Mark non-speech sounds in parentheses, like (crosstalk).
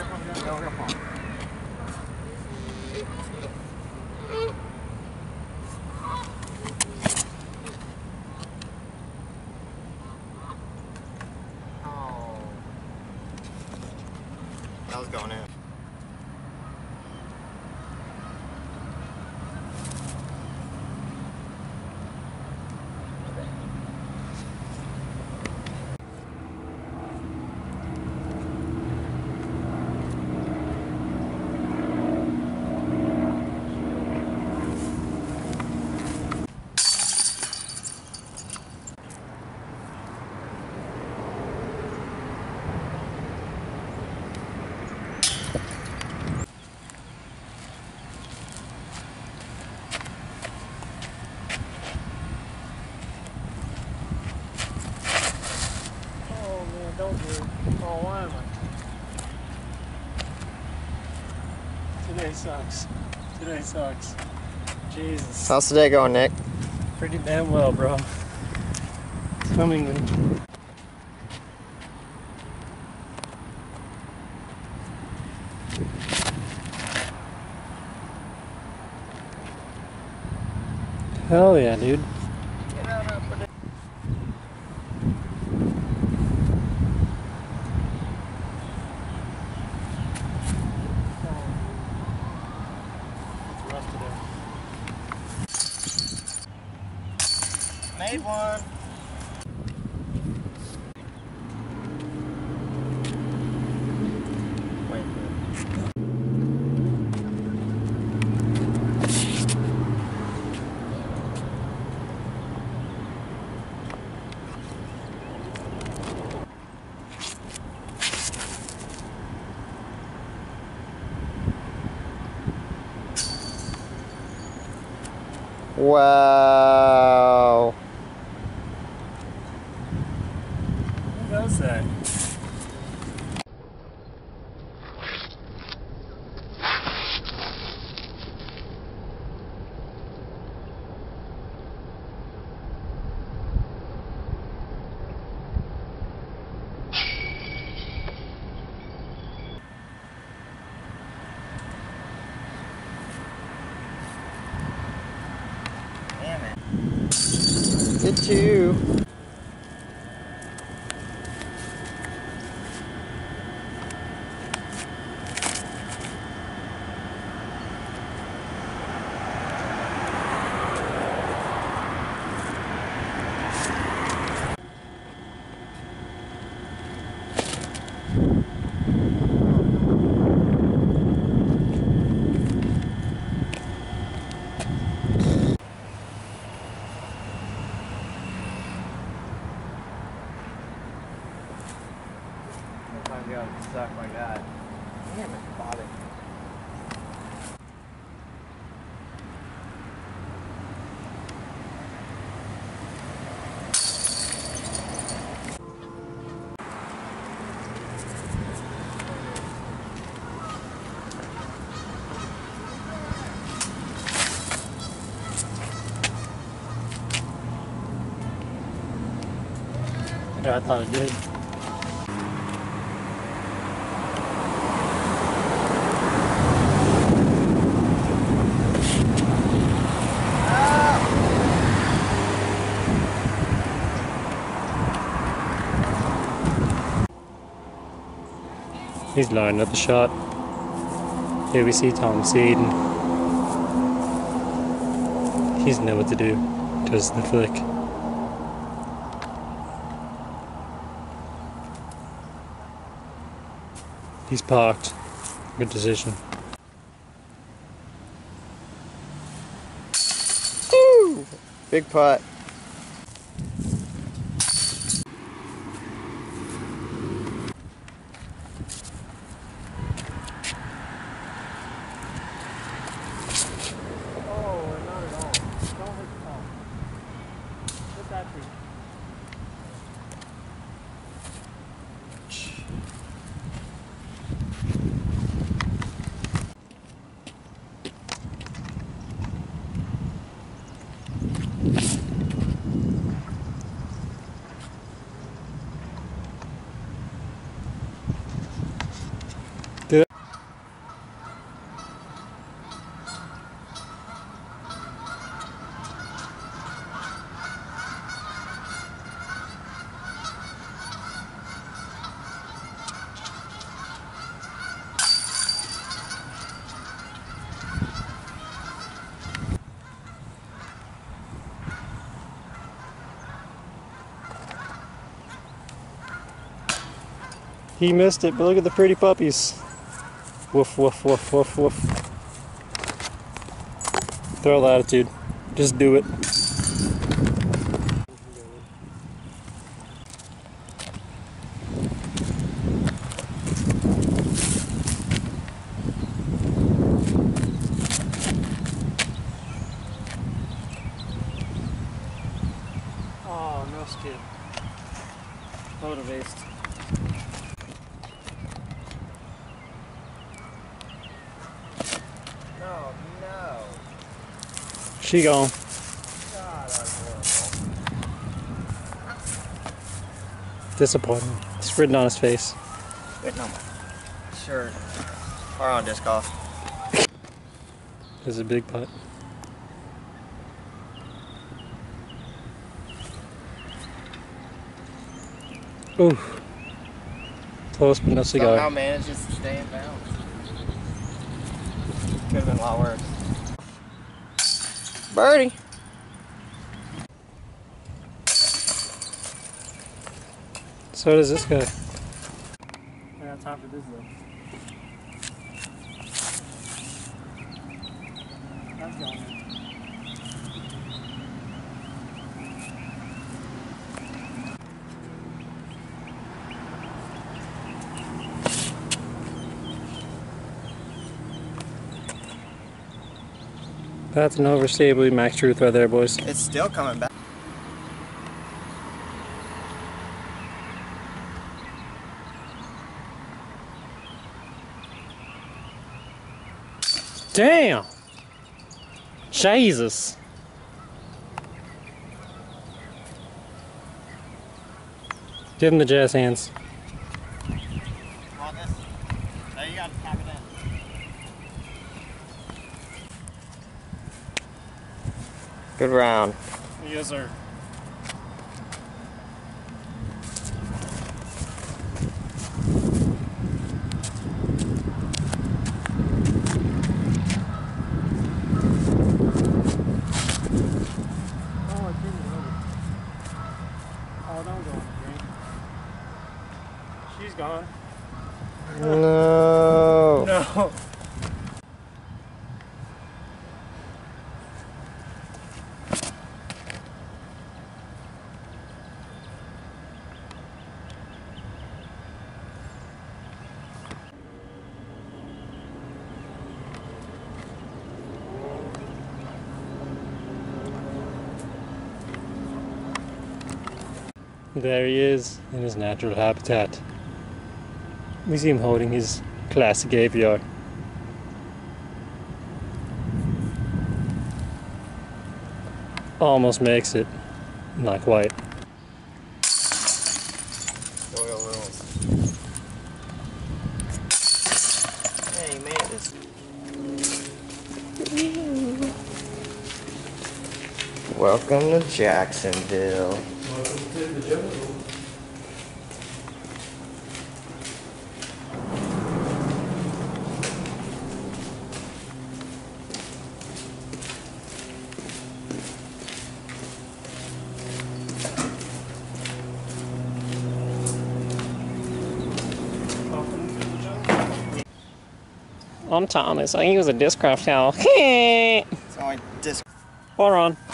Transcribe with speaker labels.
Speaker 1: Alright, here comes the here comes.
Speaker 2: Don't do it. Oh, why am I? Today sucks. Today sucks. Jesus.
Speaker 1: How's today going, Nick?
Speaker 2: Pretty damn well, bro. Swimmingly. Hell yeah, dude.
Speaker 1: Made one. Wow.
Speaker 2: Who does that?
Speaker 1: Damn it. Did too.
Speaker 2: Yeah, I thought it did. He's lining up the shot. Here we see Thomas Eden. He's know what to do. Does the flick. He's parked. Good decision.
Speaker 1: Woo! Big putt.
Speaker 2: He missed it, but look at the pretty puppies. Woof, woof, woof, woof, woof. Throw latitude. Just do it. No,
Speaker 1: no.
Speaker 2: She gone.
Speaker 1: God, that's.
Speaker 2: Disappointing. It's written on his face.
Speaker 1: Wait, no. Sure. Or on disc golf.
Speaker 2: This is a big putt. Ooh. Close, but no cigar.
Speaker 1: Somehow manages to stay in bounds. Could have been a lot worse. Birdie.
Speaker 2: So does this guy. I got time for this though. That's going That's an overstably max truth right there, boys.
Speaker 1: It's still coming back.
Speaker 2: Damn! Jesus! Give him the jazz hands.
Speaker 1: August. There you got to tap it in. Good round.
Speaker 2: Yes, sir. Oh, I think it's Oh, don't go on the green. She's gone.
Speaker 1: No. (laughs)
Speaker 2: No. There he is in his natural habitat. We see him holding his classic Aviar. Almost makes it. Not quite.
Speaker 1: Royal rules. Hey, you made this. Welcome.
Speaker 2: I'm Thomas. I use a Discraft towel. (laughs)
Speaker 1: It's only disc.
Speaker 2: Hold on.